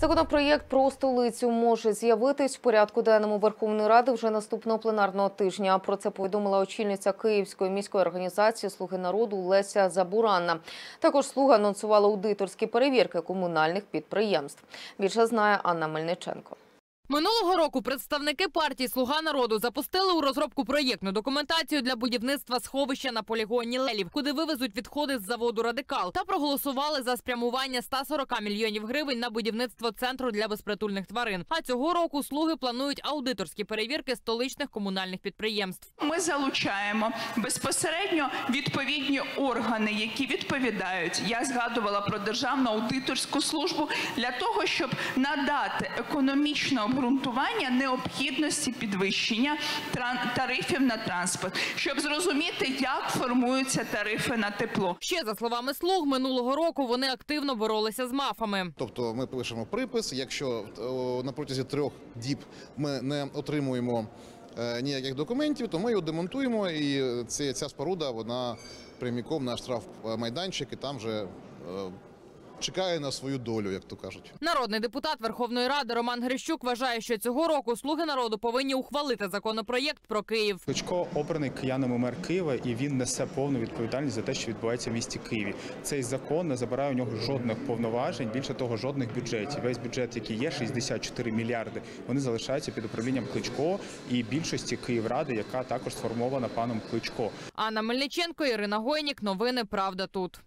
Законопроєкт про столицю може з'явитись в порядку денному Верховної Ради вже наступного пленарного тижня. Про це повідомила очільниця Київської міської організації Слуги народу Леся Забуранна. Також слуга анонсувала аудиторські перевірки комунальних підприємств. Більше знає Анна Мельниченко. Минулого року представники партії Слуга народу запустили у розробку проєктну документацію для будівництва сховища на полігоні Лелів, куди вивезуть відходи з заводу Радикал, та проголосували за спрямування 140 мільйонів гривень на будівництво центру для безпритульних тварин. А цього року слуги планують аудиторські перевірки столичних комунальних підприємств. Ми залучаємо безпосередньо відповідні органи, які відповідають. Я згадувала про державну аудиторську службу для того, щоб надати економічне обґрунтування необхідності підвищення тарифів на транспорт, щоб зрозуміти, як формуються тарифи на тепло. Ще за словами слуг, минулого року вони активно боролися з мафами. Тобто ми пишемо припис. Якщо на протязі трьох діб ми не отримуємо е, ніяких документів, то ми його демонтуємо, і це, ця споруда вона пряміком на штрафмайданчик, і там вже е, чекає на свою долю, як то кажуть. Народний депутат Верховної Ради Роман Грищук вважає, що цього року слуги народу повинні ухвалити законопроєкт про Київ. Кличко обраний киянами мер Києва, і він несе повну відповідальність за те, що відбувається в місті Києві. Цей закон не забирає у нього жодних повноважень, більше того, жодних бюджетів. Весь бюджет, який є, 64 мільярди, вони залишаються під управлінням Кличко і більшості Київради, яка також сформована паном Кличко. Анна Мельниченко, Ірина Гойнік. Новини Правда тут.